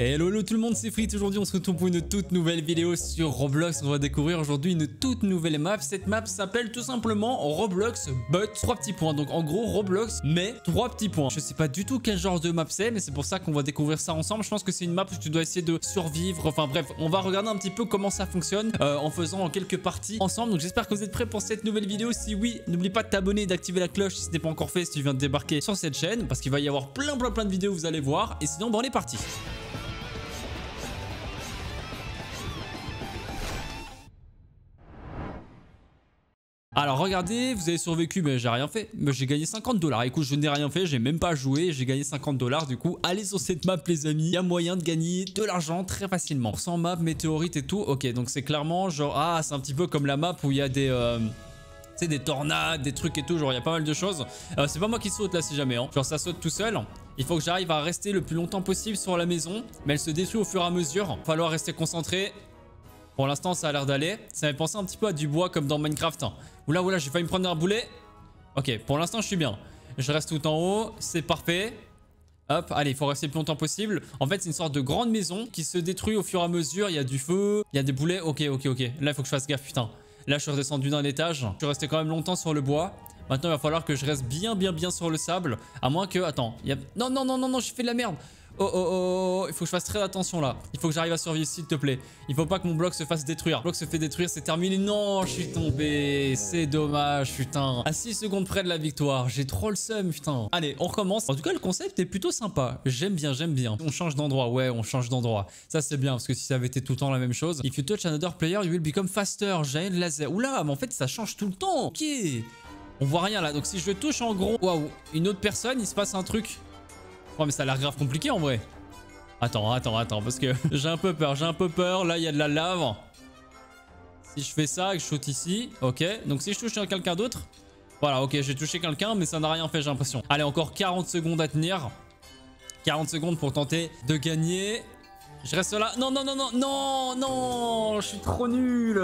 Hello, hello tout le monde, c'est Fritz. Aujourd'hui, on se retrouve pour une toute nouvelle vidéo sur Roblox. On va découvrir aujourd'hui une toute nouvelle map. Cette map s'appelle tout simplement Roblox But 3 petits points. Donc en gros, Roblox mais 3 petits points. Je sais pas du tout quel genre de map c'est, mais c'est pour ça qu'on va découvrir ça ensemble. Je pense que c'est une map où tu dois essayer de survivre. Enfin bref, on va regarder un petit peu comment ça fonctionne euh, en faisant quelques parties ensemble. Donc j'espère que vous êtes prêts pour cette nouvelle vidéo. Si oui, n'oublie pas de t'abonner et d'activer la cloche si ce n'est pas encore fait, si tu viens de débarquer sur cette chaîne, parce qu'il va y avoir plein plein plein de vidéos, vous allez voir. Et sinon, bon, on est parti. Alors regardez, vous avez survécu, mais j'ai rien fait. Mais j'ai gagné 50 dollars. Écoute, je n'ai rien fait, j'ai même pas joué, j'ai gagné 50 dollars. Du coup, allez sur cette map, les amis. Il y a moyen de gagner de l'argent très facilement. Sans map, météorite et tout. Ok, donc c'est clairement genre, ah, c'est un petit peu comme la map où il y a des... Euh, des tornades, des trucs et tout, genre il y a pas mal de choses. Euh, c'est pas moi qui saute là si jamais, hein. genre ça saute tout seul. Il faut que j'arrive à rester le plus longtemps possible sur la maison, mais elle se détruit au fur et à mesure. Il va falloir rester concentré. Pour l'instant, ça a l'air d'aller. Ça m'a pensé un petit peu à du bois comme dans Minecraft. Hein. Oula, oula, j'ai failli me prendre un boulet. Ok, pour l'instant, je suis bien. Je reste tout en haut. C'est parfait. Hop, allez, il faut rester le plus longtemps possible. En fait, c'est une sorte de grande maison qui se détruit au fur et à mesure. Il y a du feu, il y a des boulets. Ok, ok, ok. Là, il faut que je fasse gaffe, putain. Là, je suis redescendu d'un étage. Je suis resté quand même longtemps sur le bois. Maintenant, il va falloir que je reste bien, bien, bien sur le sable. À moins que... Attends, il y a... Non, non, non, non, non, j'ai fait de la merde. Oh, oh, oh, oh, il faut que je fasse très attention là. Il faut que j'arrive à survivre, s'il te plaît. Il faut pas que mon bloc se fasse détruire. Le bloc se fait détruire, c'est terminé. Non, je suis tombé. C'est dommage, putain. À 6 secondes près de la victoire. J'ai trop le seum, putain. Allez, on recommence. En tout cas, le concept est plutôt sympa. J'aime bien, j'aime bien. On change d'endroit. Ouais, on change d'endroit. Ça, c'est bien parce que si ça avait été tout le temps la même chose. If you touch another player, you will become faster. Giant laser. Oula, mais en fait, ça change tout le temps. Ok. On voit rien là. Donc, si je touche en gros, waouh, une autre personne, il se passe un truc. Oh mais ça a l'air grave compliqué en vrai. Attends, attends, attends, parce que j'ai un peu peur, j'ai un peu peur. Là, il y a de la lave. Si je fais ça et que je saute ici, ok. Donc si je touche quelqu'un d'autre, voilà, ok, j'ai touché quelqu'un, mais ça n'a rien fait, j'ai l'impression. Allez, encore 40 secondes à tenir. 40 secondes pour tenter de gagner. Je reste là. Non, non, non, non, non, non, je suis trop nul.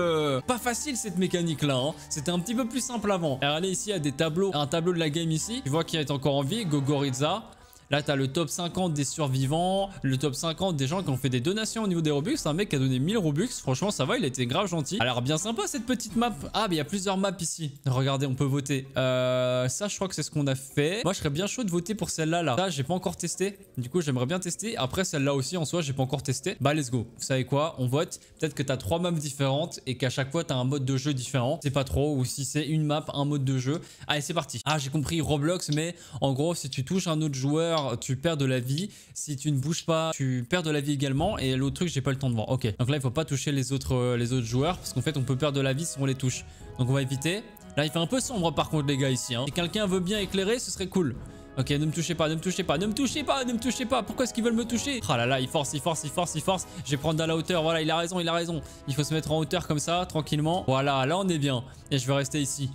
Pas facile cette mécanique là. Hein. C'était un petit peu plus simple avant. Regardez ici, il y a des tableaux. Un tableau de la game ici. Tu vois qui est encore en vie. Gogoriza. Là, t'as le top 50 des survivants, le top 50 des gens qui ont fait des donations au niveau des Robux. Un mec qui a donné 1000 Robux. Franchement, ça va, il était grave gentil. Alors, bien sympa cette petite map. Ah, mais il y a plusieurs maps ici. Regardez, on peut voter. Euh, ça, je crois que c'est ce qu'on a fait. Moi, je serais bien chaud de voter pour celle-là. Là. Ça, j'ai pas encore testé. Du coup, j'aimerais bien tester. Après, celle-là aussi, en soi, j'ai pas encore testé. Bah, let's go. Vous savez quoi? On vote. Peut-être que t'as trois maps différentes et qu'à chaque fois, t'as un mode de jeu différent. C'est pas trop. Ou si c'est une map, un mode de jeu. Allez, c'est parti. Ah, j'ai compris Roblox, mais en gros, si tu touches un autre joueur, tu perds de la vie. Si tu ne bouges pas, tu perds de la vie également. Et l'autre truc, j'ai pas le temps de voir. Ok, donc là, il faut pas toucher les autres, euh, joueurs parce qu'en fait, on peut perdre de la vie si on les touche. Donc on va éviter. Là, il fait un peu sombre par contre, les gars, ici. Hein. Si quelqu'un veut bien éclairer, ce serait cool. Ok, ne me touchez pas, ne me touchez pas, ne me touchez pas, ne me touchez pas. Pourquoi est-ce qu'ils veulent me toucher? Ah là là, il force, il force, il force, il force. Je vais prendre de la hauteur. Voilà, il a raison, il a raison. Il faut se mettre en hauteur comme ça, tranquillement. Voilà, là on est bien. Et je vais rester ici.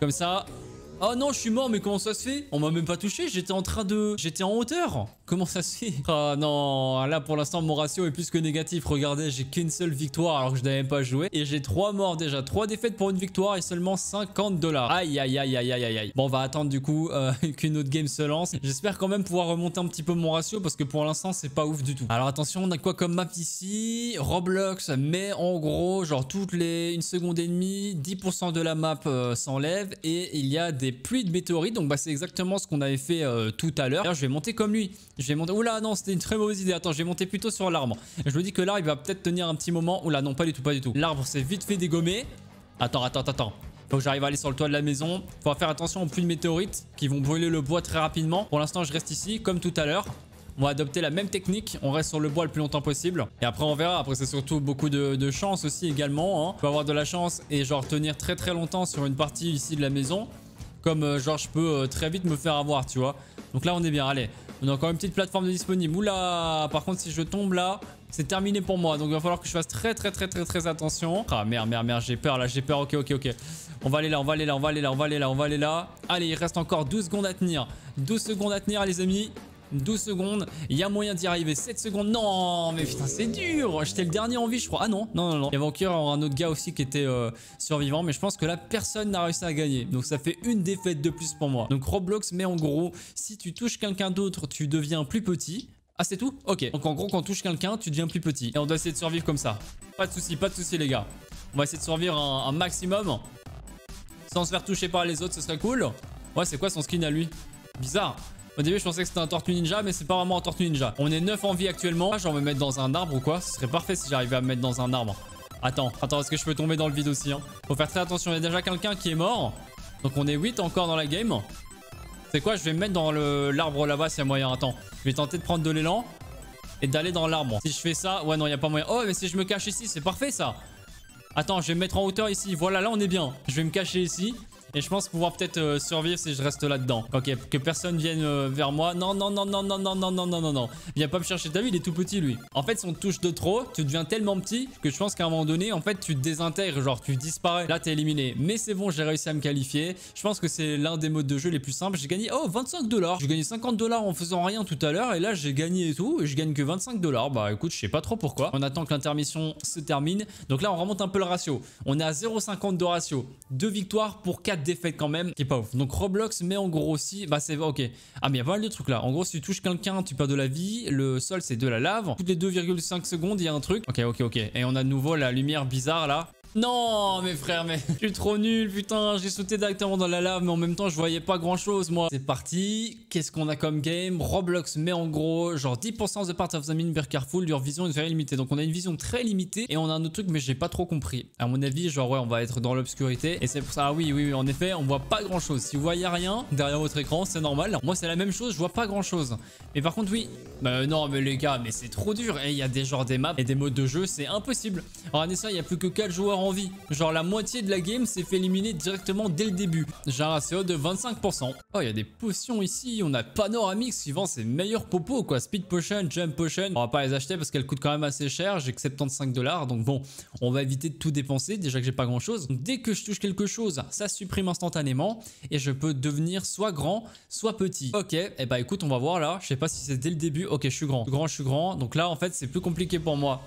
Comme ça. Oh non, je suis mort, mais comment ça se fait? On m'a même pas touché, j'étais en train de... J'étais en hauteur Comment ça se fait? Ah non, là pour l'instant mon ratio est plus que négatif. Regardez, j'ai qu'une seule victoire alors que je n'avais pas joué. Et j'ai trois morts déjà, trois défaites pour une victoire et seulement 50 dollars. Aïe aïe aïe aïe aïe aïe Bon, on va attendre du coup euh, qu'une autre game se lance. J'espère quand même pouvoir remonter un petit peu mon ratio parce que pour l'instant c'est pas ouf du tout. Alors attention, on a quoi comme map ici? Roblox, mais en gros, genre toutes les une seconde et demie, 10% de la map euh, s'enlève et il y a des pluie de météorites. Donc bah c'est exactement ce qu'on avait fait euh, tout à l'heure. Je vais monter comme lui. Je vais monter... Oula non c'était une très mauvaise idée. Attends je vais monter plutôt sur l'arbre. Je me dis que l'arbre il va peut-être tenir un petit moment. Oula non pas du tout pas du tout. L'arbre s'est vite fait dégommer. Attends attends attends. Faut que j'arrive à aller sur le toit de la maison. Faut faire attention aux pluies de météorites qui vont brûler le bois très rapidement. Pour l'instant je reste ici comme tout à l'heure. On va adopter la même technique, on reste sur le bois le plus longtemps possible. Et après on verra, après c'est surtout beaucoup de, chance aussi également. Hein. Peut avoir de la chance et genre tenir très très longtemps sur une partie ici de la maison. Comme euh, genre je peux euh, très vite me faire avoir, tu vois. Donc là on est bien, allez. On a encore une petite plateforme disponible. Oula, par contre si je tombe là, c'est terminé pour moi. Donc il va falloir que je fasse très très très très très attention. Ah merde, merde, merde, j'ai peur là, j'ai peur. Ok, ok, ok. On va aller là, on va aller là, on va aller là, on va aller là, on va aller là. Allez, il reste encore 12 secondes à tenir. 12 secondes à tenir les amis. 12 secondes. Il y a moyen d'y arriver. 7 secondes. Non, mais putain, c'est dur. J'étais le dernier en vie, je crois. Ah non, non, non, non. Il y avait encore un autre gars aussi qui était euh, survivant. Mais je pense que là, personne n'a réussi à gagner. Donc ça fait une défaite de plus pour moi. Donc Roblox, mais en gros, si tu touches quelqu'un d'autre, tu deviens plus petit. Ah, c'est tout? Ok. Donc en gros, quand on touche quelqu'un, tu deviens plus petit. Et on doit essayer de survivre comme ça. Pas de soucis, pas de soucis, les gars. On va essayer de survivre un, maximum. Sans se faire toucher par les autres, ce serait cool. Ouais, c'est quoi son skin à lui? Bizarre. Au début, je pensais que c'était un tortue ninja, mais c'est pas vraiment un tortue ninja. On est 9 en vie actuellement. Genre me mettre dans un arbre ou quoi Ce serait parfait si j'arrivais à me mettre dans un arbre. Attends, attends, est-ce que je peux tomber dans le vide aussi hein? Faut faire très attention, il y a déjà quelqu'un qui est mort. Donc on est 8 encore dans la game. C'est quoi Je vais me mettre dans l'arbre là-bas s'il y a moyen. Attends, je vais tenter de prendre de l'élan et d'aller dans l'arbre. Si je fais ça, ouais non, il n'y a pas moyen. Oh, mais si je me cache ici, c'est parfait ça. Attends, je vais me mettre en hauteur ici. Voilà, là on est bien. Je vais me cacher ici. Et je pense pouvoir peut-être euh, survivre si je reste là-dedans. Ok, que personne vienne euh, vers moi. Non, non, non, non, non, non, non, non, non, non, non. Viens pas me chercher ta vie, il est tout petit lui. En fait, si on touche de trop, tu deviens tellement petit que je pense qu'à un moment donné, en fait, tu te désintègres, genre tu disparais. Là, t'es éliminé. Mais c'est bon, j'ai réussi à me qualifier. Je pense que c'est l'un des modes de jeu les plus simples. J'ai gagné, oh, 25 dollars. J'ai gagné 50 dollars en faisant rien tout à l'heure. Et là, j'ai gagné et tout. Et je gagne que 25 dollars. Bah écoute, je sais pas trop pourquoi. On attend que l'intermission se termine. Donc là, on remonte un peu le ratio. On est à 0,50 de ratio. Deux victoires pour 4 défaites quand même pas ouf. Donc Roblox met en gros aussi, bah c'est ok. Ah mais il y pas mal de trucs là. En gros si tu touches quelqu'un, tu perds de la vie. Le sol c'est de la lave. Toutes les 2,5 secondes il y a un truc. Ok ok ok. Et on a de nouveau la lumière bizarre là. Non, mes frères, mais je suis trop nul, putain. J'ai sauté directement dans la lave, mais en même temps, je voyais pas grand chose, moi. C'est parti. Qu'est-ce qu'on a comme game? Roblox met en gros, genre 10% de part of the mine careful, leur vision est très limitée. Donc, on a une vision très limitée et on a un autre truc, mais j'ai pas trop compris. À mon avis, genre, ouais, on va être dans l'obscurité. Et c'est pour ça, ah oui, oui, oui, en effet, on voit pas grand chose. Si vous voyez rien derrière votre écran, c'est normal. Moi, c'est la même chose, je vois pas grand chose. Mais par contre, oui. Bah, non, mais les gars, mais c'est trop dur. Et il y a des genres des maps et des modes de jeu, c'est impossible. Alors, ça, il y a plus que 4 joueurs envie. Genre la moitié de la game s'est fait éliminer directement dès le début. J'ai un ratio de 25%. Oh, il y a des potions ici. On a Panoramix suivant ses meilleurs popos quoi. Speed Potion, Jump Potion. On va pas les acheter parce qu'elles coûtent quand même assez cher. J'ai que 75 dollars. Donc bon, on va éviter de tout dépenser. Déjà que j'ai pas grand chose. Donc dès que je touche quelque chose, ça supprime instantanément. Et je peux devenir soit grand, soit petit. Ok, et eh bah écoute, on va voir là. Je sais pas si c'est dès le début. Ok, je suis grand. Je suis grand, je suis grand. Donc là, en fait, c'est plus compliqué pour moi.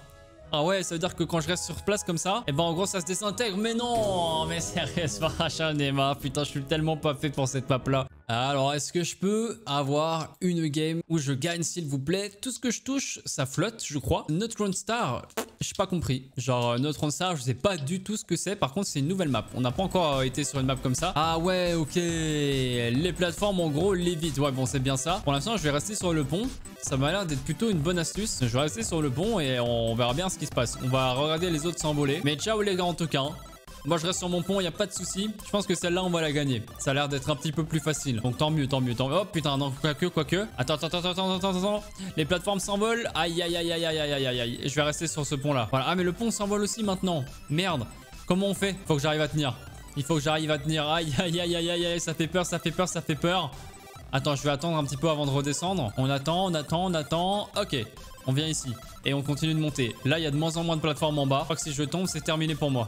Ah ouais, ça veut dire que quand je reste sur place comme ça, et eh ben en gros ça se désintègre. Mais non, mais sérieux, Emma, putain, je suis tellement pas fait pour cette map là. Alors, est-ce que je peux avoir une game où je gagne s'il vous plaît? Tout ce que je touche, ça flotte, je crois. Notre Star, j'ai pas compris. Genre, Notre Star, je sais pas du tout ce que c'est. Par contre, c'est une nouvelle map. On n'a pas encore été sur une map comme ça. Ah ouais, ok. Les plateformes, en gros, vides. Ouais, bon, c'est bien ça. Pour l'instant, je vais rester sur le pont. Ça m'a l'air d'être plutôt une bonne astuce. Je vais rester sur le pont et on verra bien ce qui se passe. On va regarder les autres s'envoler. Mais ciao les gars en tout cas. Moi je reste sur mon pont, il a pas de souci. Je pense que celle-là on va la gagner. Ça a l'air d'être un petit peu plus facile. Donc tant mieux, tant mieux, tant mieux. Oh putain, non, quoique, quoique. Attends, attends, attends, attends, attends, attends. Les plateformes s'envolent. Aïe, aïe, aïe, aïe, aïe, aïe, aïe, aïe. Je vais rester sur ce pont là. Voilà. Ah mais le pont s'envole aussi maintenant. Merde. Comment on fait? Faut que j'arrive à tenir. Il faut que j'arrive à tenir. Aïe, aïe, aïe, aïe, aïe, aïe. Ça fait peur, ça fait peur, ça fait peur. Attends, je vais attendre un petit peu avant de redescendre. On attend, on attend, on attend. Ok. On vient ici. Et on continue de monter. Là, il y a de moins en moins de plateformes en bas. Je crois que si je tombe, c'est terminé pour moi.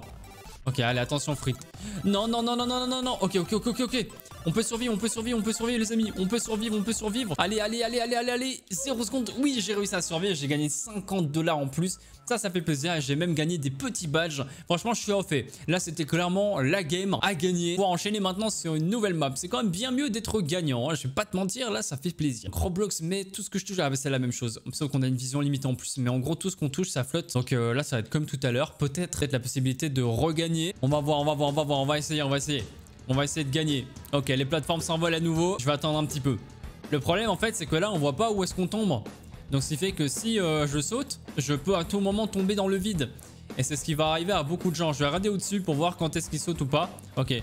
Ok, allez, attention, frites. Non, non, non, non, non, non, non. Ok, ok, ok, ok, ok. On peut survivre, on peut survivre, on peut survivre, les amis. On peut survivre, on peut survivre. Allez, allez, allez, allez, allez, allez. 0 secondes. Oui, j'ai réussi à survivre. J'ai gagné 50 dollars en plus. Ça, ça fait plaisir. J'ai même gagné des petits badges. Franchement, je suis refait. Là, c'était clairement la game à gagner. Pour enchaîner maintenant sur une nouvelle map. C'est quand même bien mieux d'être gagnant. Hein. Je vais pas te mentir. Là, ça fait plaisir. Roblox, mais tout ce que je touche, ah, c'est la même chose. Sauf qu'on a une vision limitée en plus. Mais en gros, tout ce qu'on touche, ça flotte. Donc euh, là, ça va être comme tout à l'heure. Peut-être être la possibilité de regagner. On va voir, on va voir, on va voir. On va essayer, on va essayer. On va essayer de gagner. Ok, les plateformes s'envolent à nouveau. Je vais attendre un petit peu. Le problème, en fait, c'est que là, on voit pas où est-ce qu'on tombe. Donc ce qui fait que si euh, je saute, je peux à tout moment tomber dans le vide. Et c'est ce qui va arriver à beaucoup de gens. Je vais regarder au-dessus pour voir quand est-ce qu'ils sautent ou pas. Ok.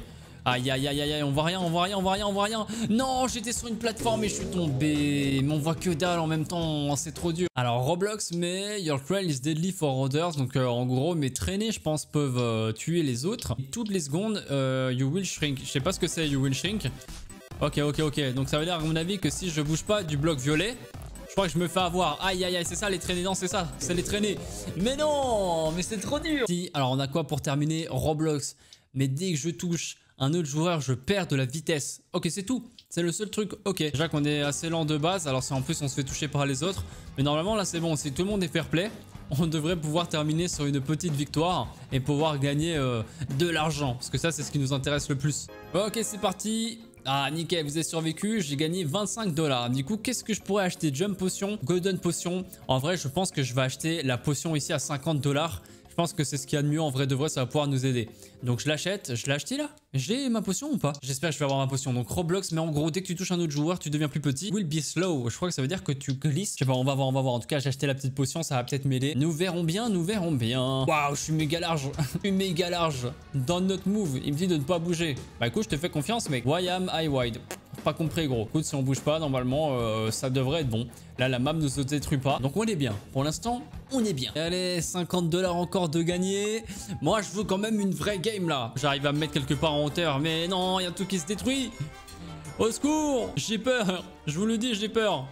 Aïe aïe aïe aïe on voit rien, on voit rien, on voit rien, on voit rien. Non, j'étais sur une plateforme et je suis tombé. Mais on voit que dalle en même temps, c'est trop dur. Alors Roblox mais Your trail is deadly for others. Donc euh, en gros, mes traînées, je pense, peuvent euh, tuer les autres. toutes les secondes, you will shrink. Je sais pas ce que c'est, you will shrink. Ok, ok, ok. Donc ça veut dire à mon avis que si je bouge pas du bloc violet, je crois que je me fais avoir. Aïe, aïe, aïe, c'est ça les traînées. Non, c'est ça, c'est les traînées. Mais non, mais c'est trop dur. Si, alors on a quoi pour terminer Roblox? Mais dès que je touche un autre joueur, je perds de la vitesse. Ok, c'est tout. C'est le seul truc. Ok. Déjà qu'on est assez lent de base. Alors en plus on se fait toucher par les autres. Mais normalement là c'est bon. Si tout le monde est fair play, on devrait pouvoir terminer sur une petite victoire et pouvoir gagner euh, de l'argent. Parce que ça c'est ce qui nous intéresse le plus. Ok, c'est parti. Ah, nickel, vous avez survécu, j'ai gagné 25 dollars. Du coup, qu'est-ce que je pourrais acheter? Jump Potion, Golden Potion. En vrai, je pense que je vais acheter la potion ici à 50 dollars. Je pense que c'est ce qu'il y a de mieux en vrai de vrai, ça va pouvoir nous aider. Donc je l'achète, je l'ai acheté là J'ai ma potion ou pas? J'espère que je vais avoir ma potion. Donc Roblox, mais en gros, dès que tu touches un autre joueur, tu deviens plus petit. Will be slow, je crois que ça veut dire que tu glisses. Je sais pas, on va voir, on va voir. En tout cas, j'ai acheté la petite potion, ça va peut-être m'aider. Nous verrons bien, nous verrons bien. Waouh, je suis méga large. je suis méga large. Dans notre move, il me dit de ne pas bouger. Bah écoute, je te fais confiance, mec. Why am I wide? Pas compris gros. Écoute, si on bouge pas, normalement, euh, ça devrait être bon. Là, la map ne se détruit pas. Donc on est bien. Pour l'instant, on est bien. Allez, 50 dollars encore de gagner. Moi, je veux quand même une vraie game là. J'arrive à me mettre quelque part en hauteur. Mais non, il y a tout qui se détruit. Au secours J'ai peur. Je vous le dis, j'ai peur.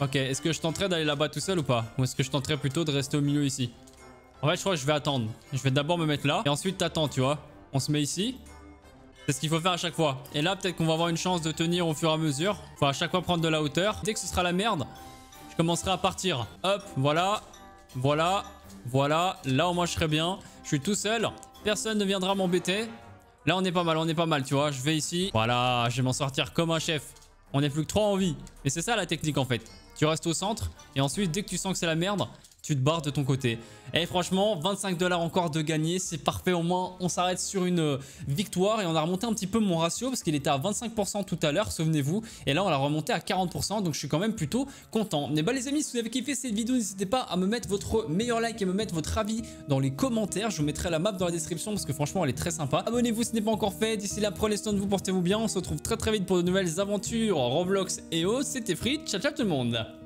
Ok, est-ce que je tenterai d'aller là-bas tout seul ou pas? Ou est-ce que je tenterai plutôt de rester au milieu ici? En fait, je crois que je vais attendre. Je vais d'abord me mettre là. Et ensuite, t'attends, tu vois. On se met ici. C'est ce qu'il faut faire à chaque fois. Et là, peut-être qu'on va avoir une chance de tenir au fur et à mesure. Faut à chaque fois prendre de la hauteur. Dès que ce sera la merde, je commencerai à partir. Hop, voilà. Voilà. Voilà. Là, au moins, je serai bien. Je suis tout seul. Personne ne viendra m'embêter. Là, on est pas mal, on est pas mal, tu vois. Je vais ici. Voilà, je vais m'en sortir comme un chef. On est plus que 3 en vie. Et c'est ça la technique, en fait. Tu restes au centre. Et ensuite, dès que tu sens que c'est la merde, tu te barres de ton côté. Et franchement, 25 dollars encore de gagner, c'est parfait. Au moins, on s'arrête sur une euh, victoire et on a remonté un petit peu mon ratio parce qu'il était à 25% tout à l'heure, souvenez-vous. Et là, on l'a remonté à 40%, donc je suis quand même plutôt content. Mais bah les amis, si vous avez kiffé cette vidéo, n'hésitez pas à me mettre votre meilleur like et me mettre votre avis dans les commentaires. Je vous mettrai la map dans la description parce que franchement, elle est très sympa. Abonnez-vous si ce n'est pas encore fait. D'ici là, prenez soin de vous, portez-vous bien. On se retrouve très très vite pour de nouvelles aventures Roblox et O. C'était Free. Ciao ciao tout le monde